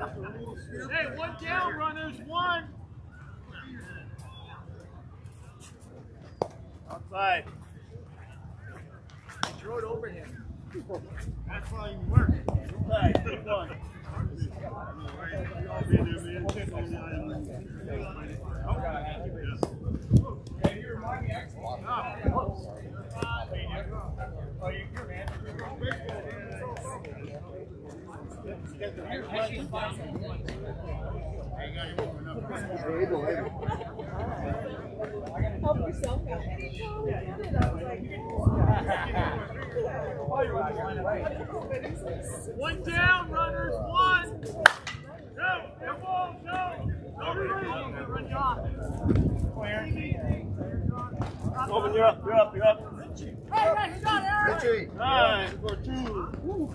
Hey, one down, runners, one. Outside. Throw it over him. That's why you work. Outside, take oh, oh, one. Oh, Help yourself out. One down, runners, one. Go, come on, go. Open, you're up, you're up, you're up. Richie. Nine for two.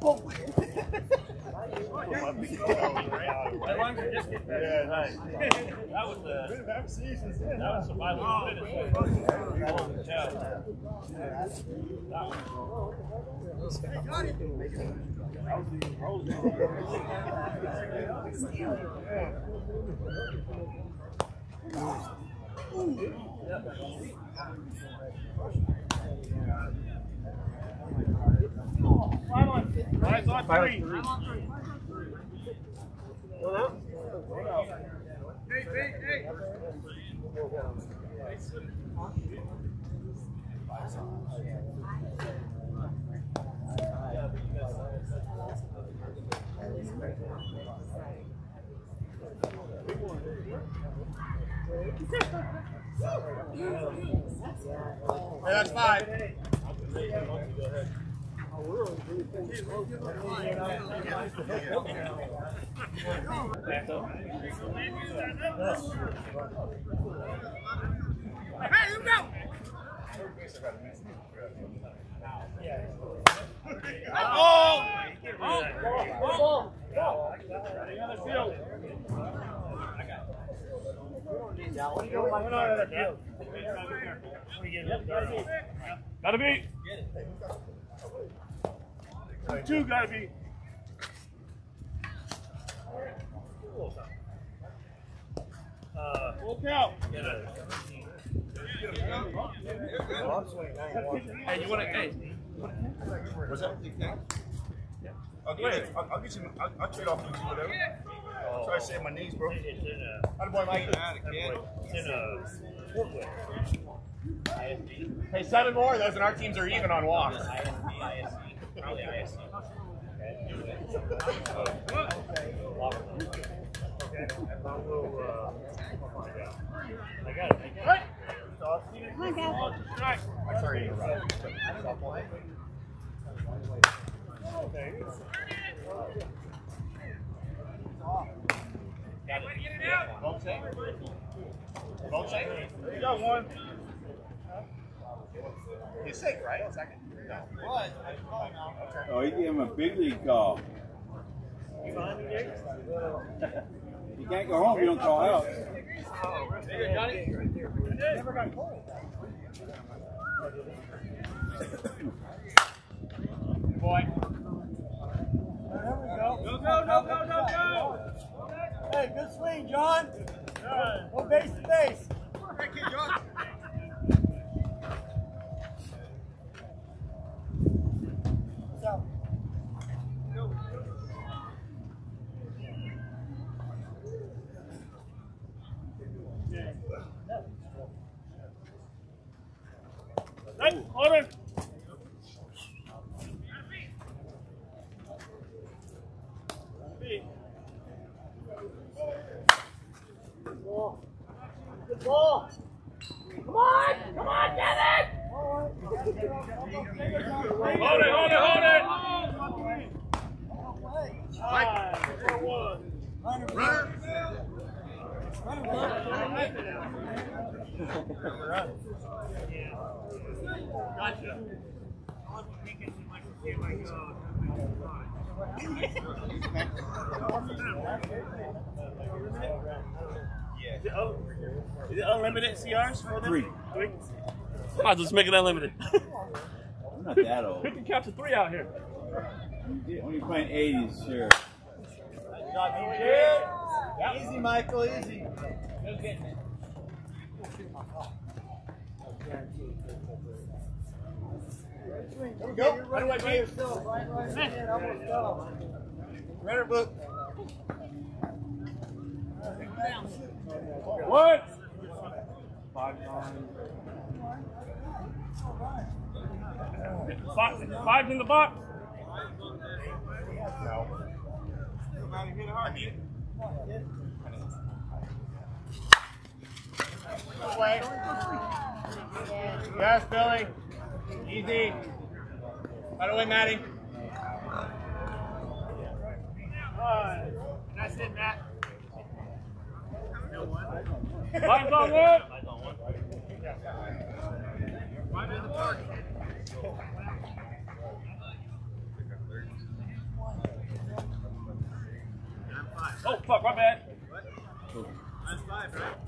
Sorry. Go, bro. Here. Side. Side. Yeah, nice. That was the. That was survival. Finish. Five on three. Hey, hey, hey. Hey, that's five. Hey, you go! Oh! Oh! Oh! Another field. Gotta be. Two gotta be. Uh, full count. Hey, you wanna, hey, What's that? I'll get, you, I'll, I'll get you. I'll, I'll trade off with you, whatever. Try to save my knees, bro. it's in a, How the boy like it? it's in a footwear. Hey, seven more. Those and our teams are even on walks. One. He's sick, right? Second. No. Oh, he gave him a big league call. You can't go home if you don't call out. Never got cold. Boy. There we go. Go, go, go, go, go, go. Hey, good swing, John. Go base to base. Thank you, John. Lauren. Yeah. Is it unlimited CRs for them? Three. Three? Might as well just make it unlimited. I'm not that old. we can capture three out here. When you're playing 80s, sure. Easy, Michael, easy. Go. Right away, by yourself. Right, right, right. Almost go. Runner book. What? Five, five in the box. Away. Yes, Billy. Easy. Right away, Maddie. That's it, Matt. Five's on one. Lines on one. Oh, fuck, my bad. That's five, right?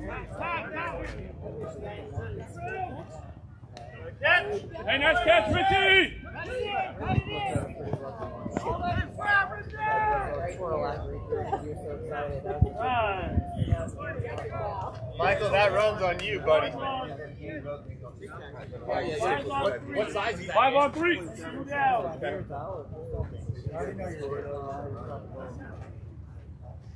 Hey, nice catch, Richie! Michael, that run's on you, buddy. What size is that? Five on three.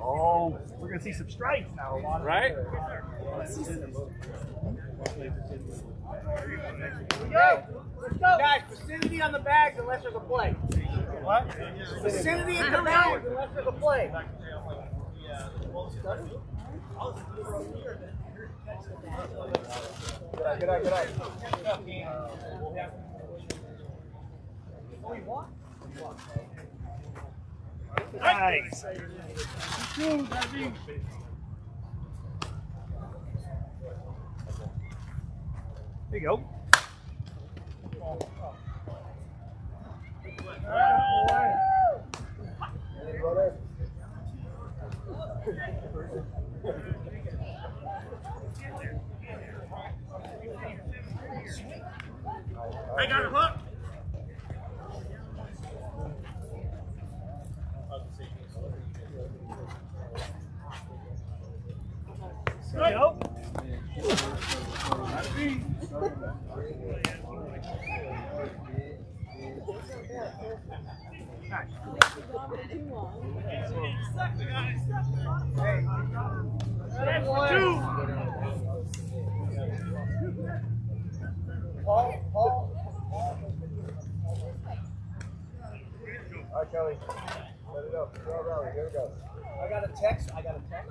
Oh, we're gonna see some strikes now, right? Go. Let's go. Guys, vicinity on the bags unless there's a play. What? Vicinity in the bags unless there's a play. Good eye, good eye, good eye. Nice. Gotta. There you go. I got a hook. Two. All right, Kelly. Set it up. Here we go. I got a text. I got a text.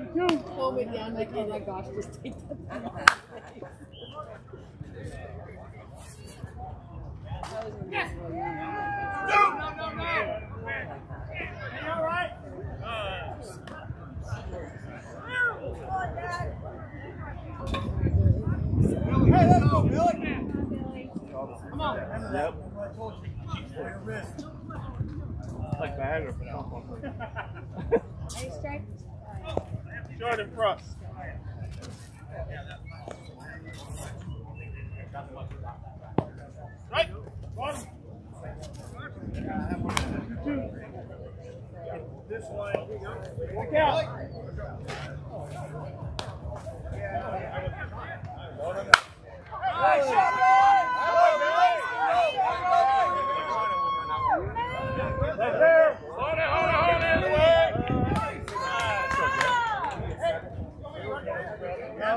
Hold me down like, oh my gosh, just take that back. That was amazing. No, no, no, no. You all right? Hey, let's go, Billy. come on. Yep. I told you, keep your wrist. Like Niagara for now. Any strikes? Short in front. Right. This way. Look out. Right there. Hold it, hold it, hold it. Away. Hey,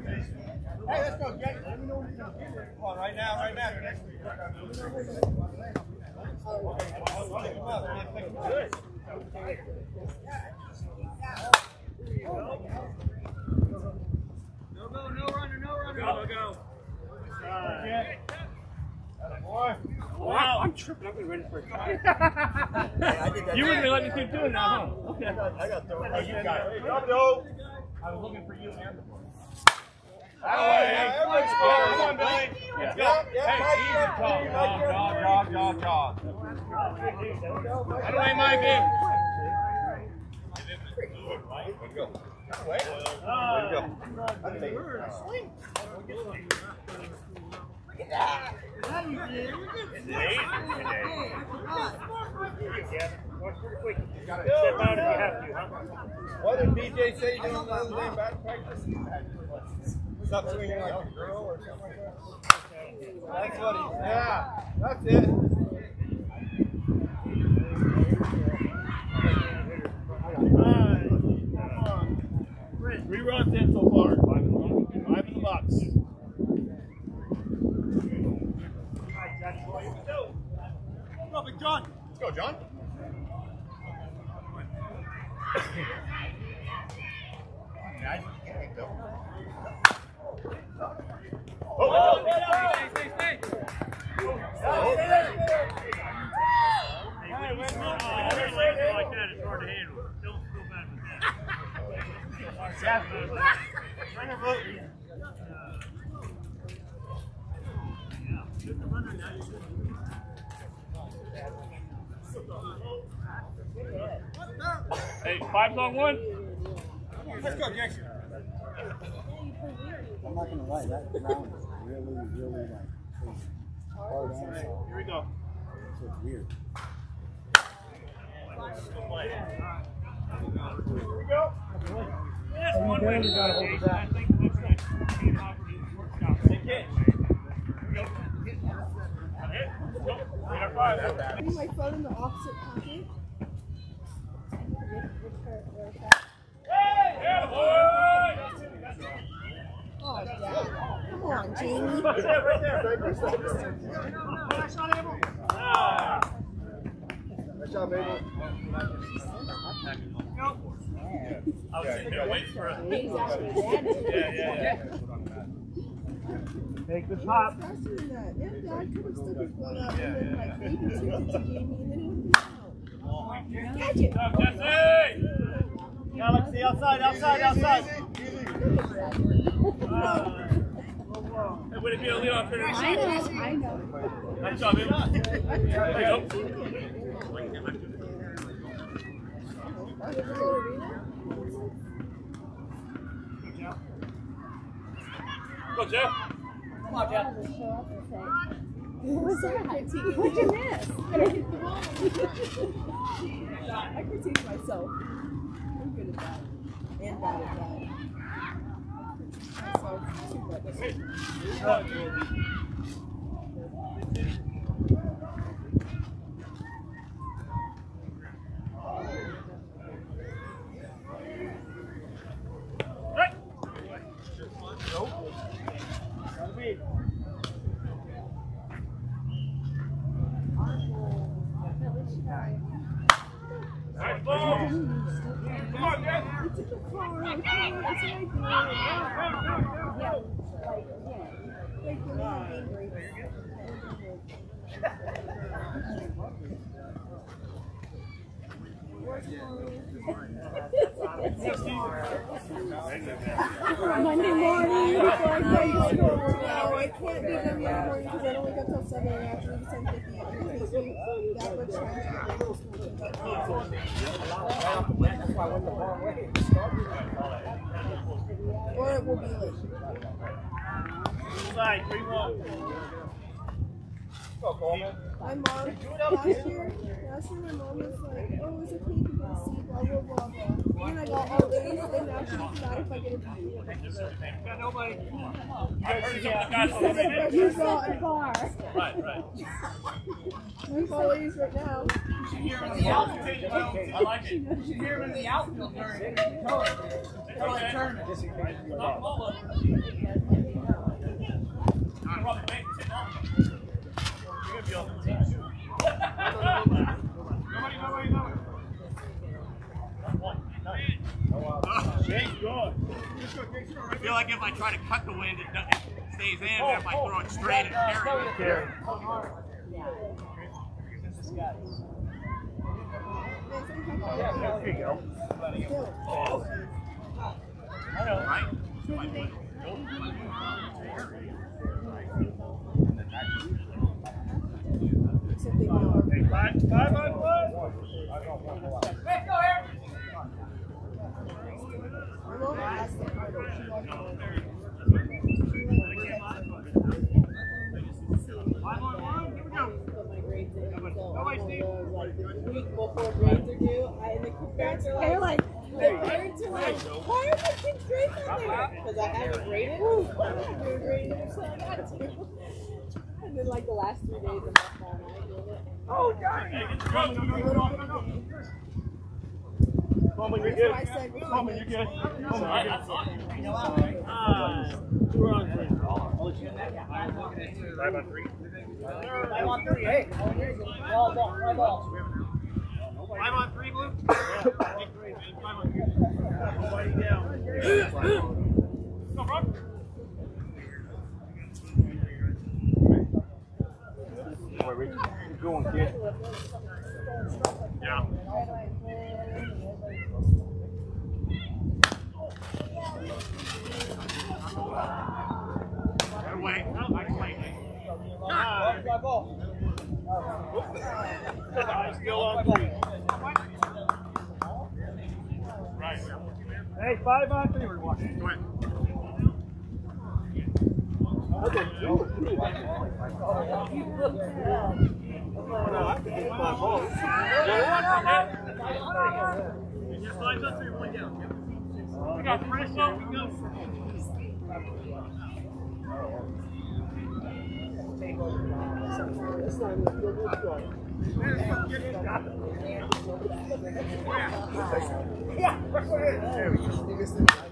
please. Hey, let's go, Jake. Let me know when done. Come on, right now, right now. Next week. Come on, man, pick it up. No go, no runner, no runner. Go, go. Right. Boy. Wow, I'm tripping. I'm ready for a try. I. You wouldn't let me keep doing that, huh? Okay. I got, I got the. Oh, you got it. Up, yo. I was looking for you and the boy. Hey, everybody's scared. Come on, Billy. Yeah, Yeah. yeah, Hey, Mike, easy yeah, talk. Mike, Jog, yeah. jog, jog, jog, jog. Out of the way, Mike. in. Way to go. What did BJ say you doing the other day back practice? Stop swinging like a girl or something like that? What he, yeah, that's it. Three runs in so far. Five in the, five in the box. Go, Big John. Let's go, John. Oh, stay, stay, stay. Hey, when you're like that, it's hard to handle. Don't feel bad with that. Bring her boat. Hey, five's on one. Let's go, Jackson. I'm not gonna lie, that ground is really, really like crazy. hard and Here we go. so it's weird. That's one way to go, Jason. I think that's a team operative workshop. Here we go. Hit. Go. We got five. Putting my phone in the opposite pocket. Yeah, boy. Oh, Dad. Come on, Jamie. Right there, right there. Ah. Nice job, baby. I was sitting there waiting for a. He's actually Dad. Yeah, yeah, yeah. Take the top. Faster than that. Yeah, Dad could have stuck his phone out and then like babysitted to Jamie and then it would be out. Catch it. Up, Jesse. Galaxy, outside, outside, outside. Hey, way to get a lead off here. I know, I know. Nice job, man. There you go. There's a little arena? Go, Jeff. Come on, Jeff. What was that? What'd you miss? I critique myself. I'm good at that. And bad at that. Myself too much. Right. Nice ball. Come on, Jeff. It's a car. It's an idea. Yeah, like, yeah. Like, when I have game breaks. Monday morning before I go to school. I can't be done Monday morning because I don't wake up till seven and actually it's ten fifty. It takes me that much time to school. Or it will be late. Side, 3 1. My mom last year, last year my mom was like, "Oh, it's okay you get a C, blah blah blah blah." And I got all A's, and now she's mad if I get a B. Got nobody. You see the the you got a car. Right, right. I'm all A's right now. I like it. You hear him in the outfield during the color, color tournament. Not sit on. You're I feel like if I try to cut the wind, it, it stays in. But if I throw it straight, it carries. It Carry. There you go. Oh. Right? Except they know. Hey, five, on one. Hey, go it. Five on one. Here we go. I'm those, like the week before grades are due, and the parents are like, the parents are like, why are my kids' grades? Because I haven't graded. I'm doing grading, so I got to. And then like the last three days of my it. Oh, God. Hey, get the go. No, no, no, no, no, no. Coleman, you're good. what I said. Coleman, you're good. Coleman, you're good. Uh, two on three. I'll let you. Going, kid. Yeah. Right away. I can wait. Ah. My ball. Still on three. Right. Hey, five on three. We're watching. Go ahead. Just five on three, one down. We got pressure. We go. Kelly, Kelly, Kelly. You might be 15 more accurate. Put you in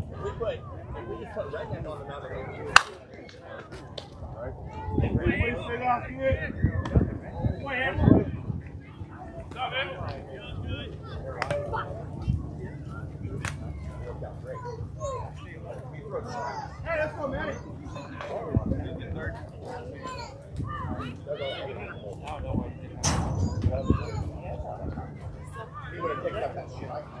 we put, we just put on another name, Everybody sit off here. Come on, Hamlet. Stop it. Hey, let's go, Manny. He would have picked up that shit.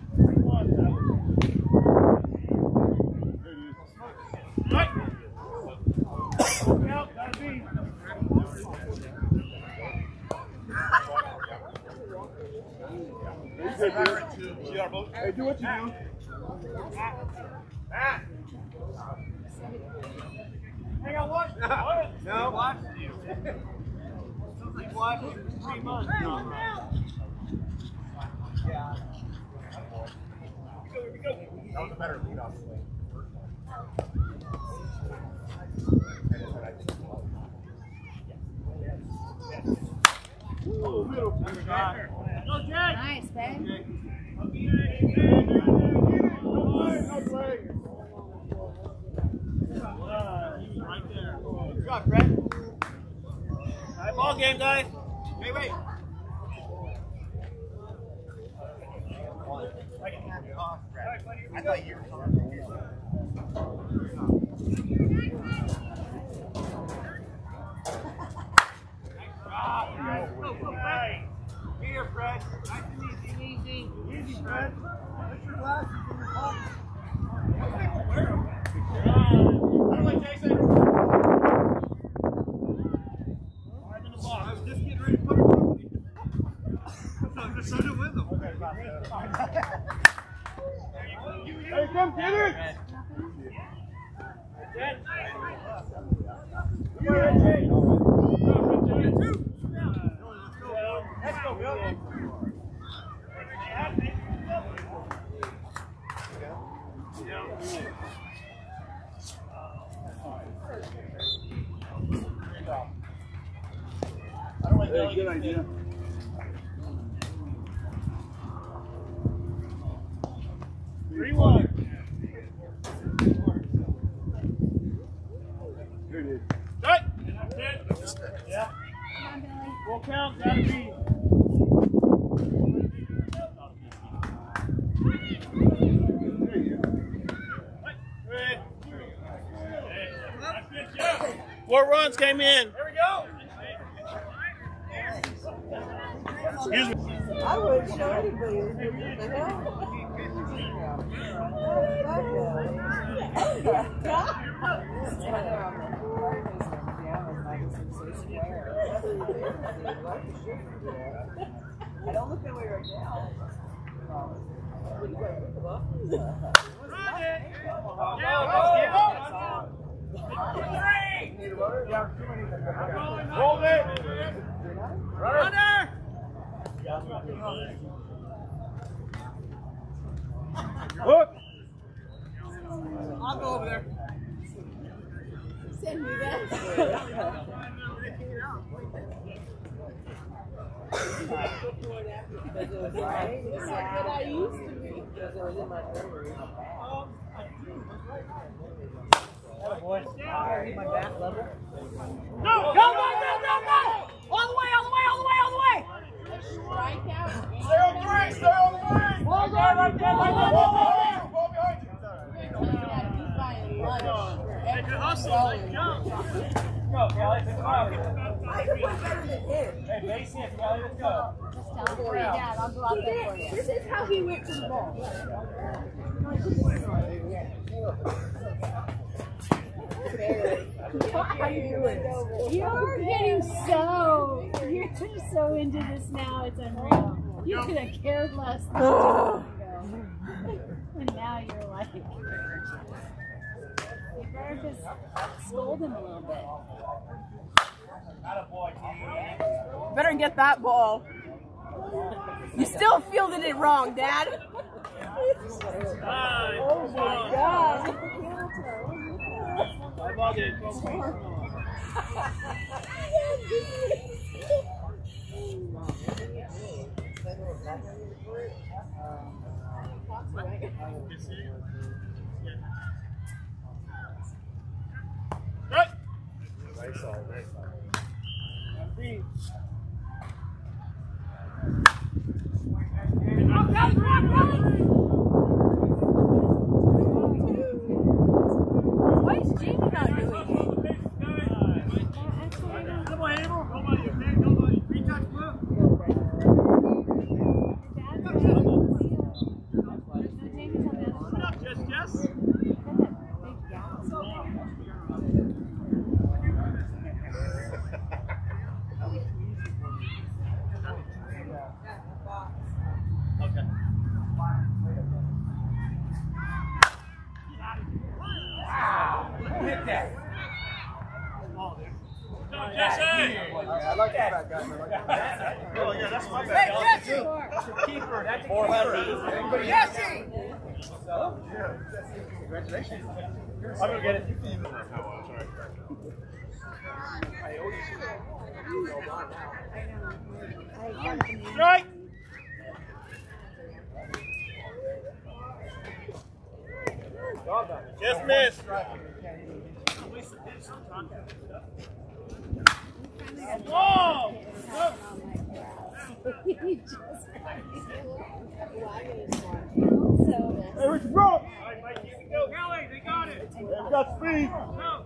Hey, do what you do. Hang on? What? No. He watched you. He watched you for three months. Yeah. Here we go. That was a better lead off. Nice, babe. Game, guys. Wait, wait. I thought you were Hey, come get it! Bill. Hey, good idea. Three one. Here it is. Right. That's it. Yeah. Full count, gotta be. There you go. Four runs came in. There we go. Excuse me. I wouldn't show anybody. What oh. the hell? I don't look that way right now. Hold it. Runner. Hook! I'll go over there. Send me that. That I used to be. Go, go, go, go, go, go! All the way, all the way, all the way, all the way! Strikeout. Stay on three! Stay on three! Ball guard right there, right there, Ball ball behind guard. you! Ball behind you! Hey, good hustle. Nice jump. Go, Kelly, him up. I could play better than him. Hey, base hit, Kelly, let's go. Just tell him to. I'll go out there for you. This is how he went to the ball. How you doing? You're getting so. You're just so into this now, it's unreal. You could have cared less not too ago. and now you're like, you better just scold him a little bit. Better get that ball. You still fielded it wrong, Dad. Oh my God. Why is Jamie not doing it? Come on, Abel. Nobody, man, nobody. Retouch, Blue. Coming up, Jess, Jess. Okay. Hit that. Go, Jesse! I like that guy. Oh, yeah, that's my Hey, bad. Jesse! Keeper, that's a Four keeper. Jesse! Congratulations. I'm gonna get it. Strike! Just missed. Whoa! He just- Hey, where's your bro? All right, Mike, you can go. Kelly, they got it. They've got speed. Go.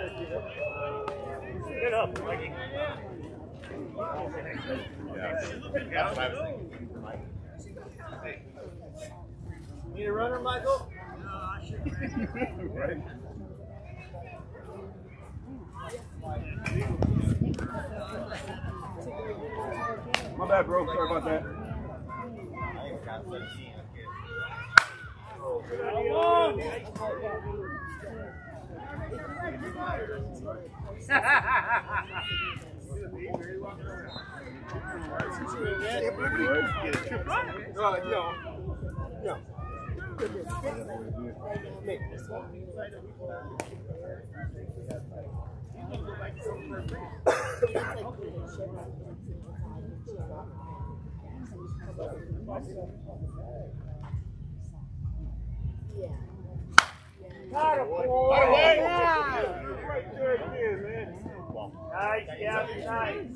Get up, Mikey. That's what I was thinking. Need a runner, Michael? Right? My bad, bro. Sorry about that. Oh, Got yeah away! Right there again, man. Nice, yeah, nice.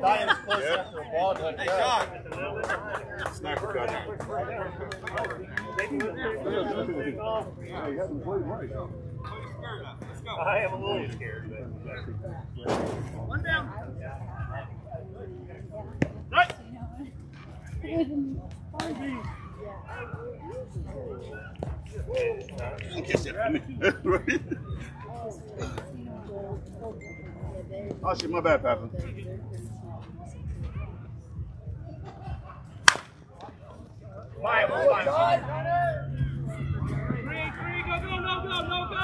Diane's close enough to a ball to Hey, John. Sniper gun. I am a little scared, but. One down. Right. You catch that for right? Oh shit, my bad, Papa. Fire, fire. Three, three, go, go, no, go, no, go.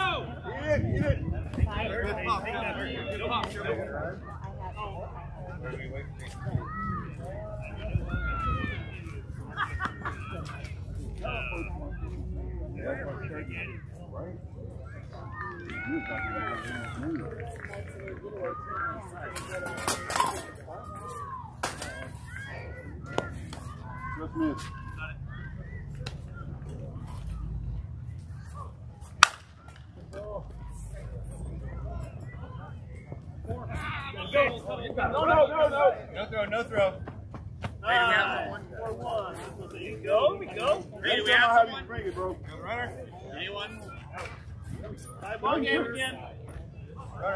Just missed. No, no, no, no. No throw, no throw. Nine, four, one. There you go, we go. Ready, we Next time have I'll have you bring it, bro. runner. Anyone? High ball game again. Runner, blue. Right, right.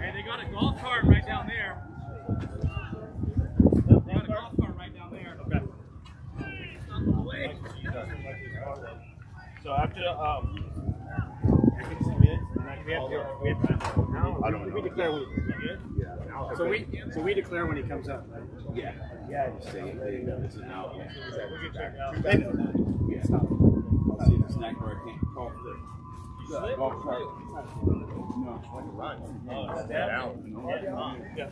Hey, they got a golf cart right down there. They got a golf cart right down there. Okay. So after the, um, after some minutes, we have to, we have to, I don't know. we declare when, yeah? So we, so we declare when he comes up, right? Yeah. Yeah, just say they know this is out. Yeah. We can check out. They know that. Yeah. I'll see the snack bar can't call for the Oh. Yeah.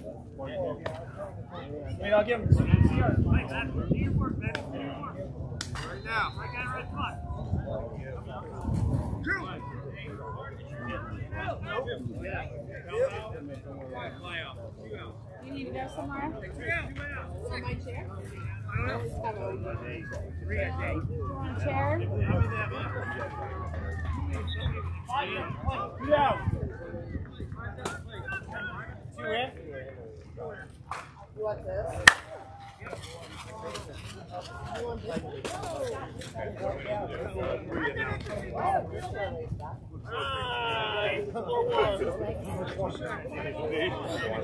Wait, I'll give him some. Right now. Right down right front. You need to go somewhere? In my chair? You want this?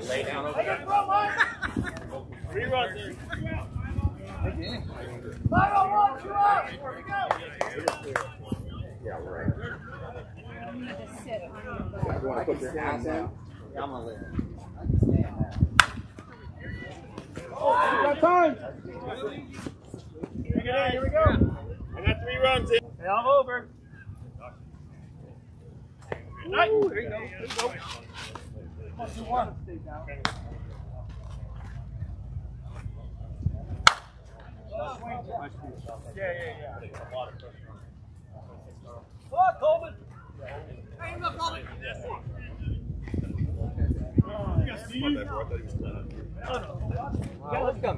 Lay down over there. Rerun there. You need to sit on your butt. You want to put your hands in? Got time. Take it in. Here we go. I got three runs in. Hey, I'm over. Good. There you go. There you go. One, one. Yeah, yeah, yeah. Come on, Coleman. Hey, look, Coleman. You got Steve. Yeah, let's come.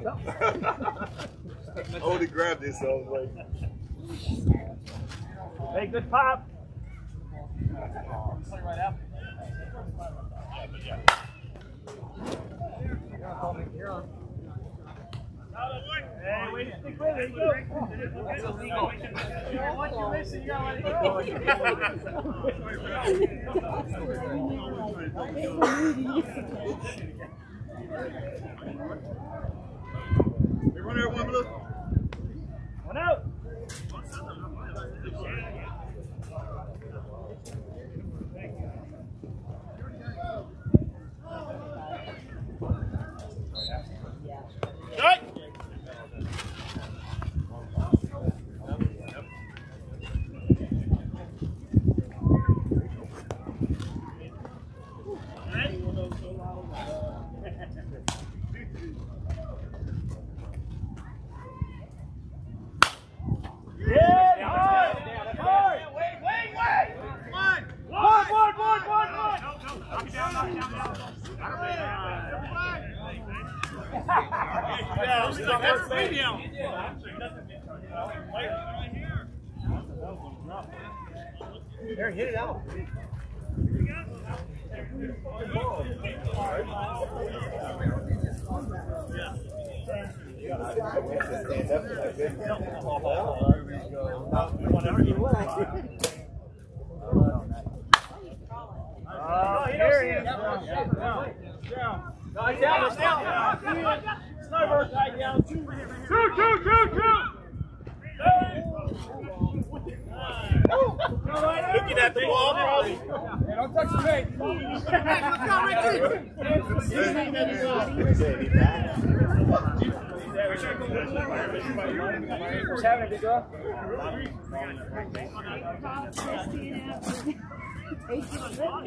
I only grabbed this, so I was like. Hey, good pop. Right out. Hey, way to stick with it. You you gotta there, blue. One out. Strike. Yeah, hard, hard. Wait, wait, wait. One, one, one, one, one, one. Knock it down, knock it down, knock it down. Yeah, stop that radio. There, hit it out. Oh, here he is. Down. Down. No, he's down. He's down. Sniper. Down. Two, two, two, two. Looking at the ball, bro. Hey, don't touch the bait. Who's having a good draw? Oh!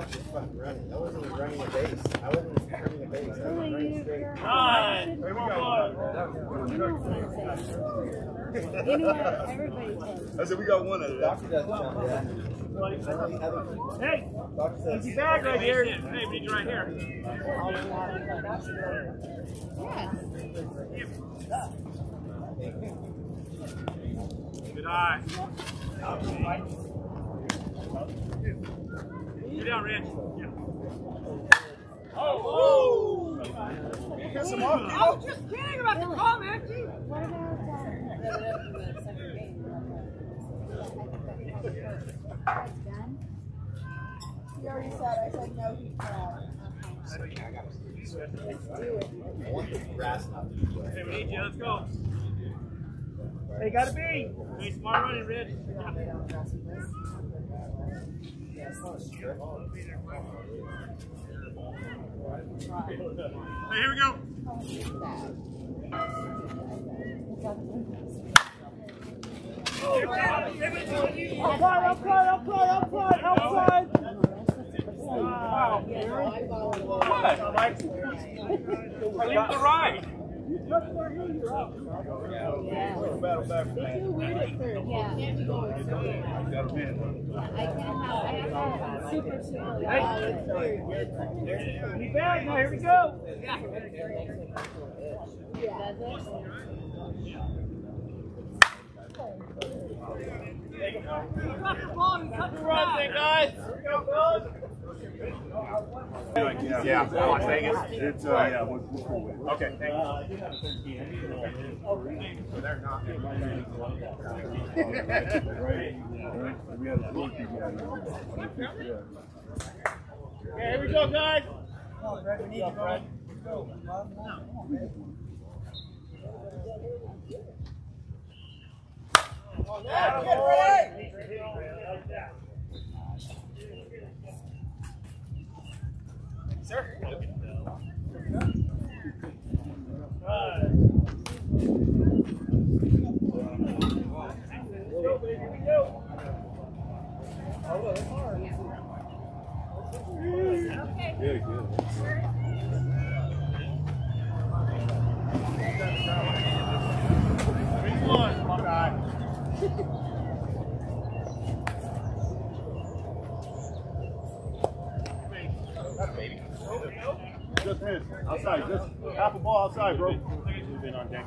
Was just fucking running. That wasn't running a base. I wasn't running a base. I was running straight. Said we got one of that. Hey, says. bag right here. Hey, we right here. Good eye. Get down, Rich. Yeah. Oh! Piss him off. I was just kidding about the comment. What about second game? He already said, I said no, he tried. I want the grass not to be wet. Hey, we need you. Let's go. Hey, gotta be. Hey, smart running, Rich. Hey, here we go. Outside, outside, outside, outside, outside. Wow. What? Leave the ride. They feel weird. Yeah. Going so. I can't have, I. Here we go. Guys. Yeah, Las Vegas. It's, uh, yeah, we're, we're cool with it. Okay, thank you. Here. Okay, here we go, guys. We need you, Brad. Yeah, good. Three, one. Come on, guy. Just missed. Outside, just half a ball outside, bro. Been on deck.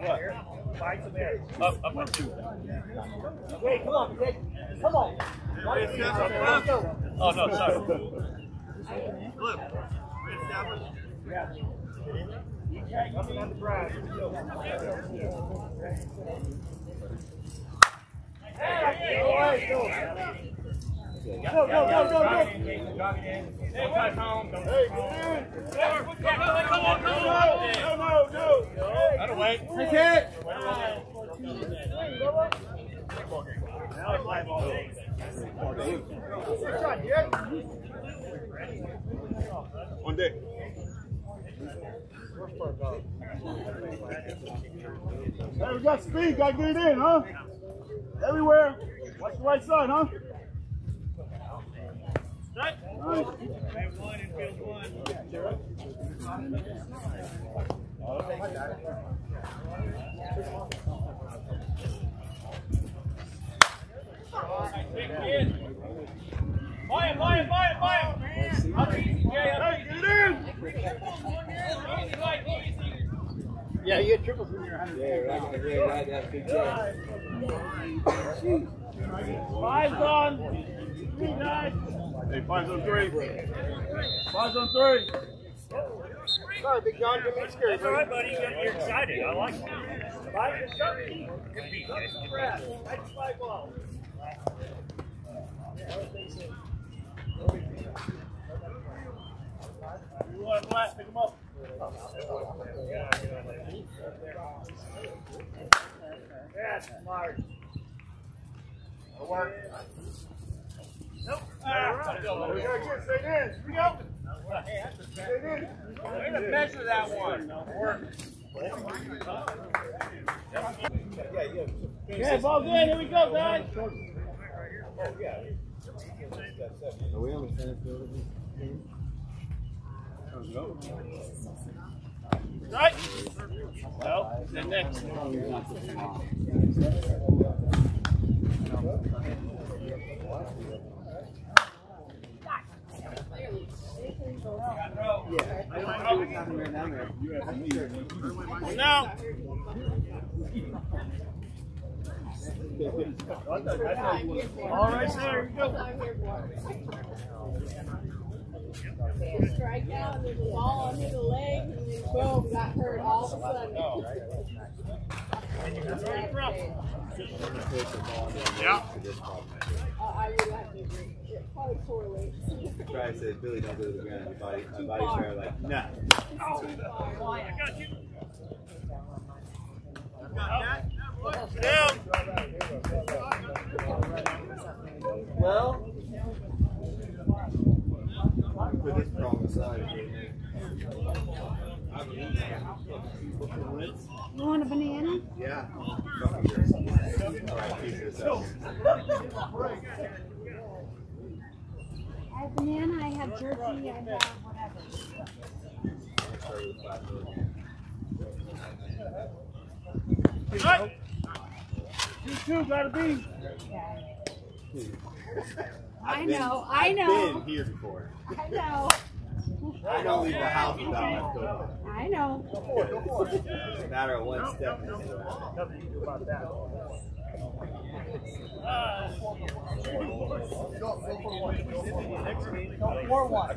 What? Five to there. Up, up on two. Hey, come on, hey, come on. Oh, no, sorry. Lou. Coming on the Brad. Go, go, go, go, go. Hey, what? Hey, come on, come on, come on. No, no, no. That'll wait. Take it. One day. Hey, we got speed. Got to get it in, huh? Everywhere. Watch the right side, huh? Right? Nice. one and field one. Buy him, buy him, buy him, buy him. How easy, yeah, hey, get it in. Yeah, you get triples when you're 100. Yeah, we're not going to really that big jet. Five's on. Three guys. Hey, five's on three. Five's on three. Sorry, Big John, give me a scary. That's all right, buddy. You're you're excited. I like it. Five is something. Good beat, guys. Nice five ball. Yeah, smart. It'll work. Nope. Ah, We gotta get straight in. Here we go. Straight in. Way to measure that one. Work. Yeah, ball good. Here we go, guys. Oh, yeah. Are we on the same field? Right. No, then next. No. All right, there you go. Strike out, and there's a ball under the leg, and then boom, got hurt all of a sudden. Yeah. Uh, I would have to agree. It probably correlates. Try to say, Billy, don't go to the ground. Your body, my body's fair, like, nah. I got you. Down. Well, put this problem aside. You want a banana? Yeah. All right, piece. I have banana, I have jerky, I have whatever. Right. You two gotta be. I I've been- know, I I've know. Been here before. I know, I don't leave the house without my foot. I know. It's a matter of one step. Nothing you can do about that. Four one.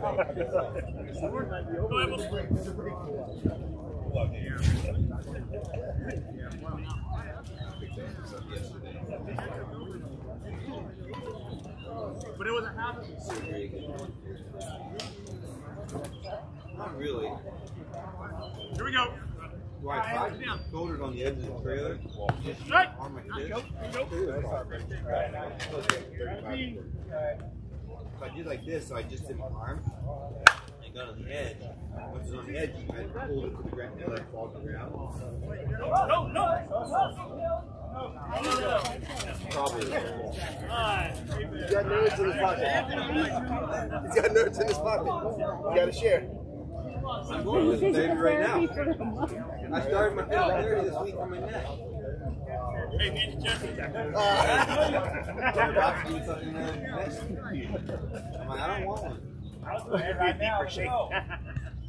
But it was a half. Not really. Here we go. Do I to put shoulders on the edge of the trailer? Right. arm like this? Go. If I did like this, so I just did my arm and got on the edge. Once it's on the edge, I pulled it to the ground and it fall to the ground. No, no. Probably. He's got nerds in his pocket. He's got nerds in his pocket. You gotta share. I'm going to Physical therapy right now. for a month. I started my physical therapy this week on my neck. Hey, need to check it. I'm Uh, I'm like, I don't want one. right now.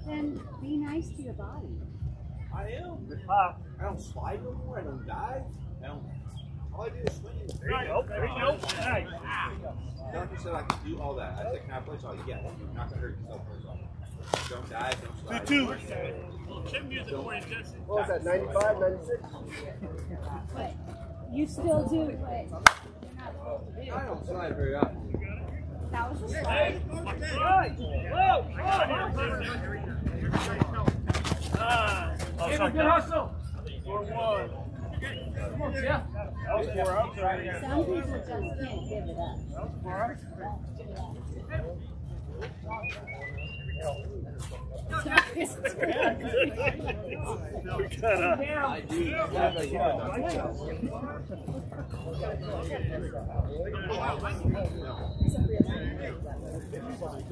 Then be nice to your body. I am. Pop. I don't slide no more. I don't dive. I. All I do is swing. There you go. There you go. Nice. Doctor said I could do all that. I said, can I play? So yeah, you're not gonna hurt yourself first off. Don't dive. Don't slide. Two. Chip music for you, Jesse. What was that, 95, 96? But you still do, but you're not supposed to do. I don't slide very often. That was a slide. Ah. Oh. Good hustle. Four one. Yeah. Some people just can't give it up. We got a. I do.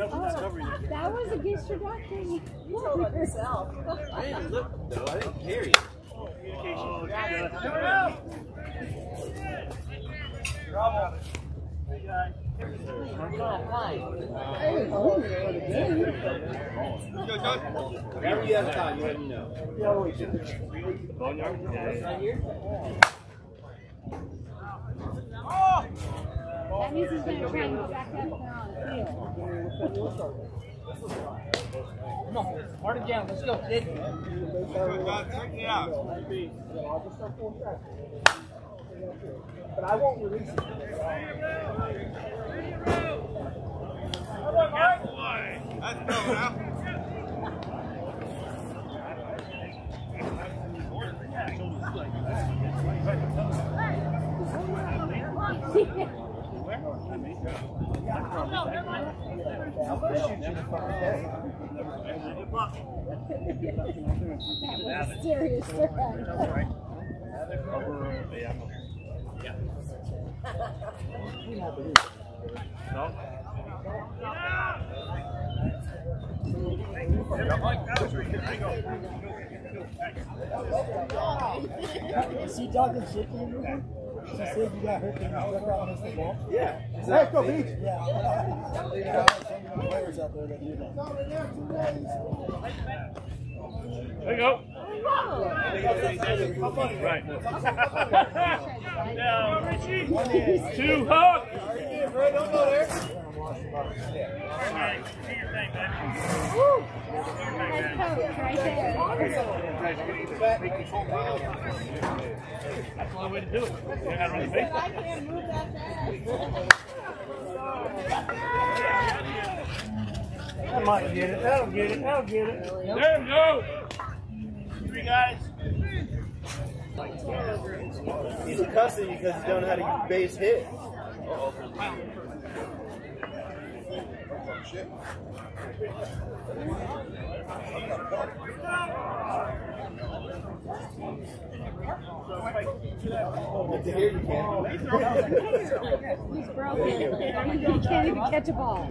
Oh, that was against your doctor. Look yourself. I didn't look though. I didn't carry it. Other time, you let. That means he's gonna try and back up there on the field. Come on, hard again. Let's go. Take it out. I'll just start pulling back. But I won't release it. That's no now. I mean, that was serious she talking shit to you? She said you got hurt and you out on the ball. Yeah. Let's go, beach. Yeah. yeah. Some of the players out there that do that. There you go. Right. Down, Richie. Two hook. Alright, do your thing, man. Right there. That's the only way to do it. You gotta run the. I can't move that fast. That might get it. That'll get it. That'll get it. There we go. Three guys. He's cussing because he don't know how to base hit. Good to hear you, Ken. He's broken. He can't even catch a ball.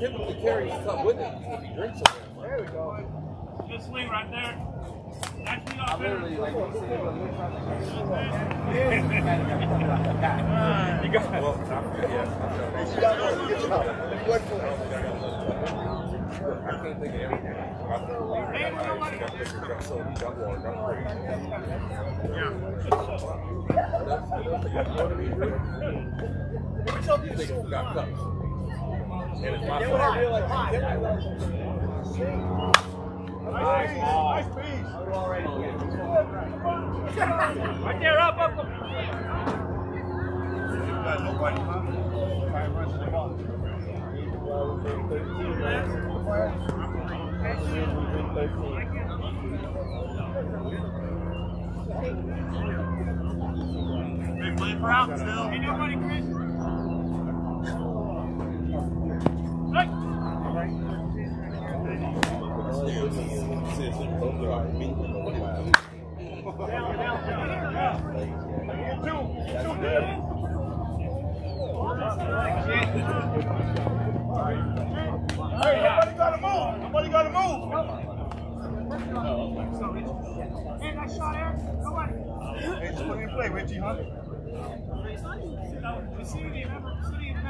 Typically carries something with him because he drinks it. There we go. Good swing right there. Nice swing off there. Literally, like, you see what looks like You got it. Well, yeah. Good job. Good job. Good for it. I can't think of everything. I think the leader got nice. Got Victor, got Sylvie, got Warren, got Brady. You there, up, up, up. Nobody, huh? Try and run to the ball. Big play for out still. Ain't nobody, Chris. Play, Richie, huh? The back.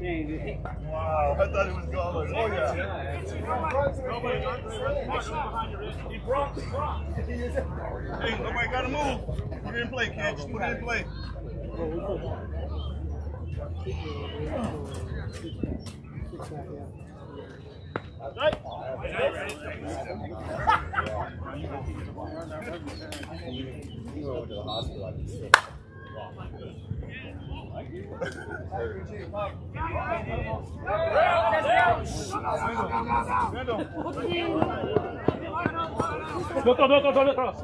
I thought it was going. Oh yeah. He broke, he broke. Hey, nobody gotta move. Put it in play, kid. Just put it in play. Go, go, go, go, go,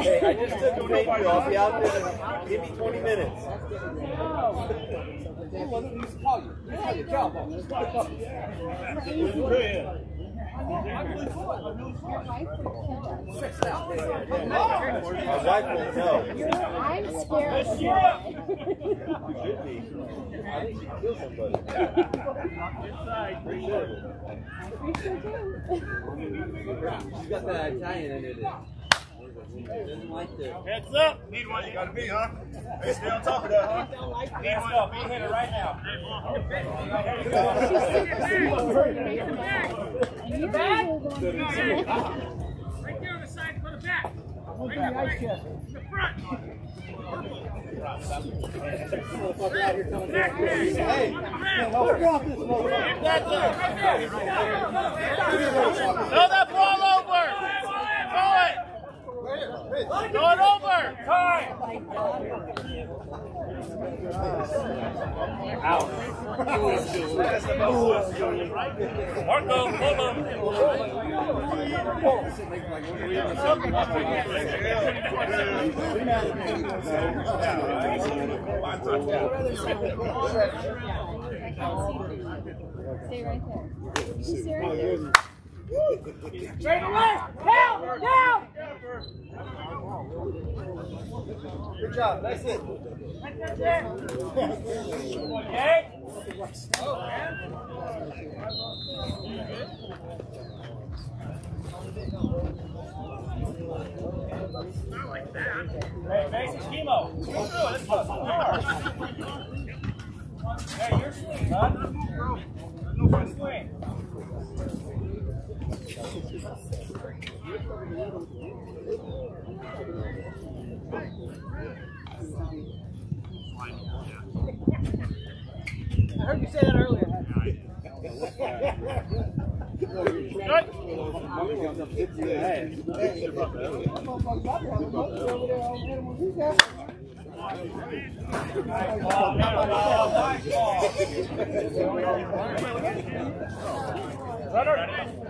Hey, I just took a picture. I'll be out there. Give me 20 minutes. My wife won't know. I'm scared of You should be. I think she killed somebody. She's got that Italian in it. Doesn't like. Heads up. Need one, you gotta be, huh? Hey, stay on top of that, huh? Need one. Go. Be hit it right now. The back? Right there on the side for the back. Right there. In the front. Hey, Look off this motherfucker. Throw that ball over. Throw it. It over. Time. Out. Marco, hold Stay right there. Stay right there. Straight away. Down, down. good job. That's it. Okay. Hey, basic chemo. Go through it. Let's go. Hey, your swing, bud. Swing. I heard you say that earlier. Runner.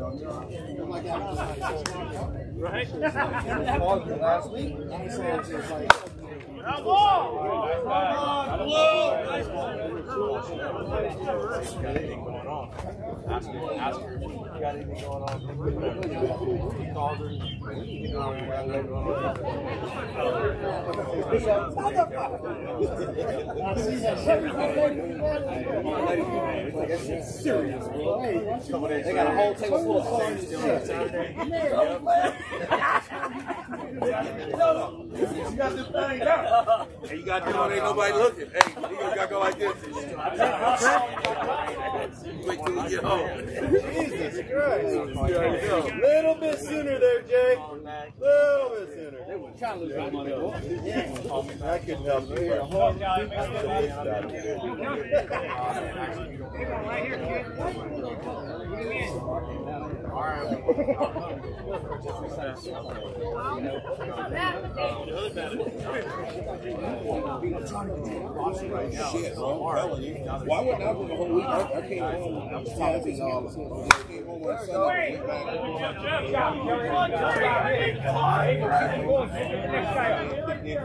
Go, Chris. Oh, we should turn. Hey, I was right there. Way better. Right? Last week, he said it's like. Come on! Come on, Blue! Nice ball. Got anything going on? Ask her, ask her got anything going on. He her. You know, we got anything going on. That serious, bro. They got a whole table full of songs and shit. You got this thing out. Hey, you got to know ain't nobody looking. Hey, you gotta go like this. Wait till we get home. Jesus Christ. Little bit sooner there, Jay. Little bit sooner. They were trying to lose money. I couldn't help you. Shit, bro. I'm telling you. Why wouldn't I work a whole week? I, I came home. I was tapping all I came home on Sunday. went back.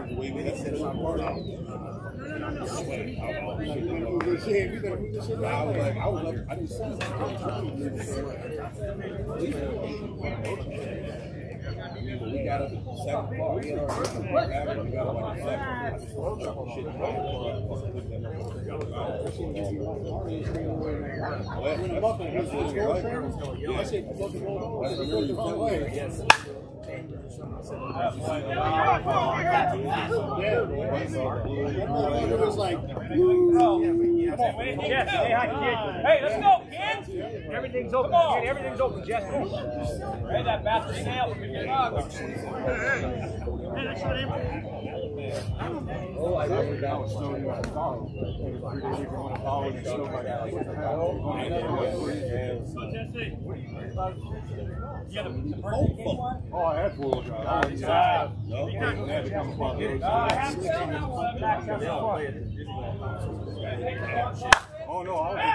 The way we had set my part out. I was like, I was up, I didn't see We got up at seven o'clock. We had our we got up at seven. I just wanted to jump shit. I said, fucking roll. I wrong way. Yes. It was like, Yes, say hi, kid. Hey, let's go, kids. Everything's open. Kid, Everything's open, Jess. Hey, that bastard snail from your dog. Oh, I remember that was snowing in Colorado. It was three days ago in Colorado and it snowed like that. Oh, I had four-wheel drive. I. No, had to come the road. Oh, no, I was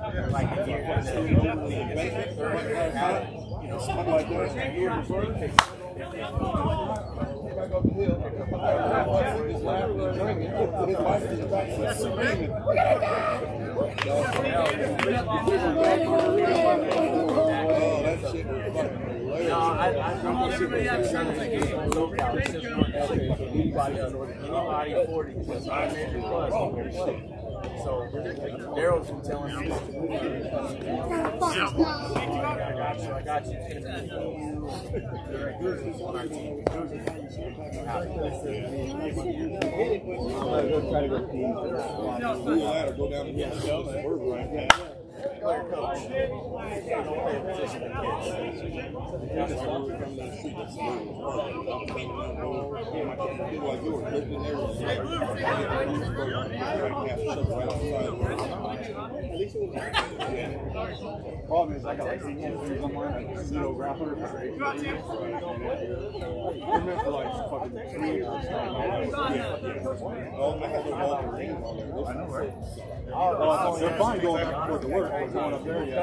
I. I I like night, you I. Oh, I, I, trying to anybody under anybody 40 plus in plus. So Daryl's been telling me. I got you. I got you. It's gonna be you. Goosey's on our team. Do that or go down and get the bird right now. Player coach. Don't play a position of Problem is, I got like eight injuries on mine, like zero grappler. Been there for like fucking three years. Oh, I had to walk the ring on there. I know, right? Oh, they're fine going back and forth to work, but going up there, yeah.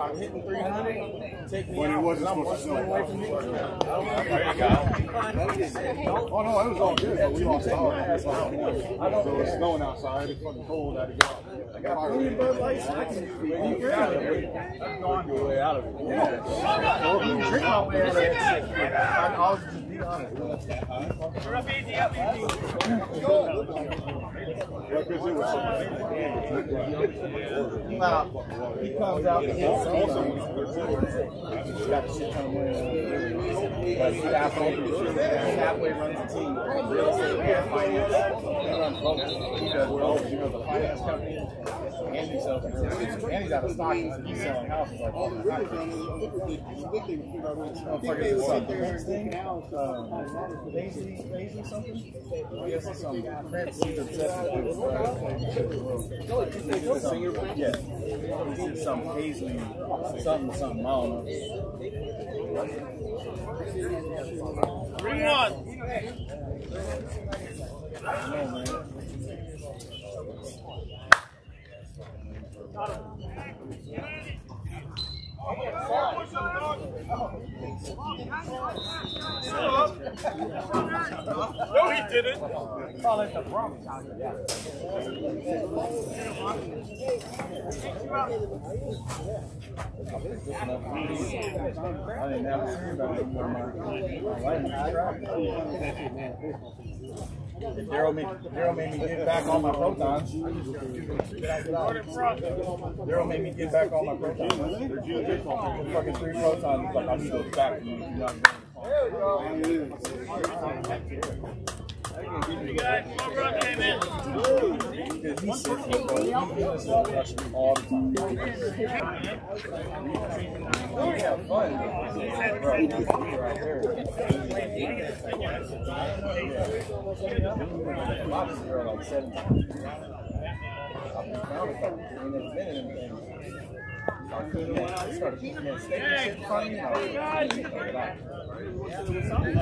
I'm hitting 300, take me When it wasn't I'm supposed to snow. Oh no, it was all good, but we lost power. So it's snowing outside, it's fucking cold, I had to go out. I got fire. Bud Lights, I can your way out of it. Yeah. Or if you drink my way out of it, I'll just be honest. Yeah, 'cause it was Nah, he comes out and hits something. He's got the shit ton of money. But halfway runs the team. Real estate finance. He runs both. He does both. You know, the finance company. And he sells real estate. And he's out of stock. He's selling houses like all the all really done is, I think they figured out what it's Motherfucker, it's some Prince thing. Um, Paisley, Paisley something? I guess it's some Prince. He's obsessed with. Uh, singer? Yeah. Some Paisley, something, something. I don't know. I don't know, man. No, he didn't. Call it the see about it when my, my life If Daryl made, Daryl made me get back all my protons. Daryl made me get back all my protons. Fucking three protons, like I need those back. from you, you know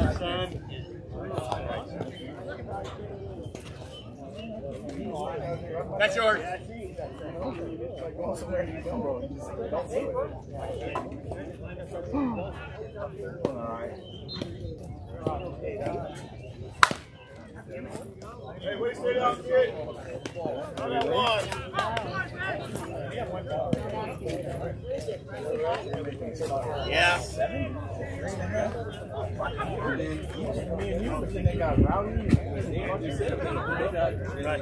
what I yours. All right Hey, wait, stay down, kid. Another one. Yeah. And then even me and you, then they got Rowdy and they got they got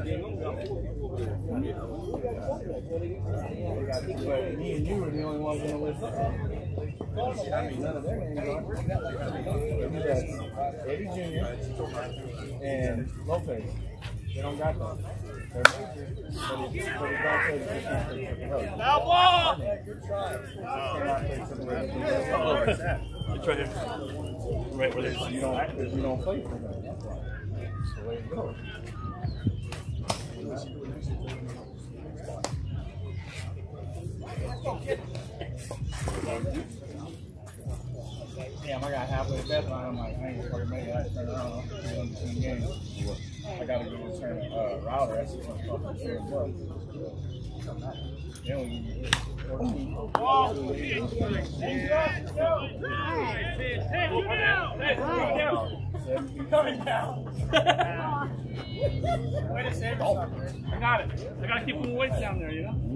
but me and you were the only ones on the list. Eddie Jr. and Lopez. They don't got that. They're major, but it's, but it's not the ball! It's right. Right where you don't, you don't play for them. That's the way it goes. Damn, I got halfway to bed line. I'm like, I ain't gonna fucking make it. I turn around. I'm same game. I gotta go return uh, router. That's just gonna cost me seven bucks. They don't even get 14. Coming down. Way to save yourself. I got it. I gotta keep the weights down there, you know?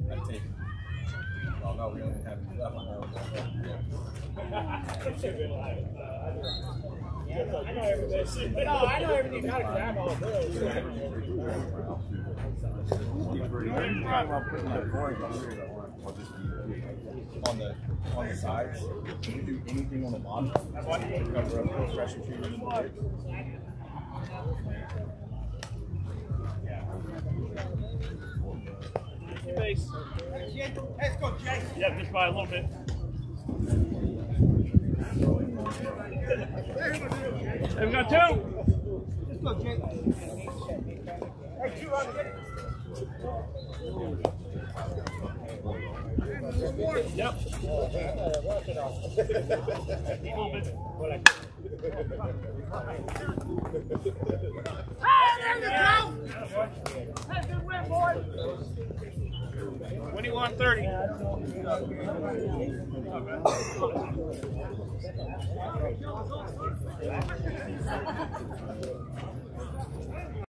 no. I know. No, I know everything all my on the on the sides. Can you do anything on the bottom? Cover up the pressure Base. Let's go, Jake. Yeah, just by a little bit. Hey, we got two. Let's go, Jake. Hey, two on it. Yep. Hey, there you go. Hey, good win, boys. 21 30.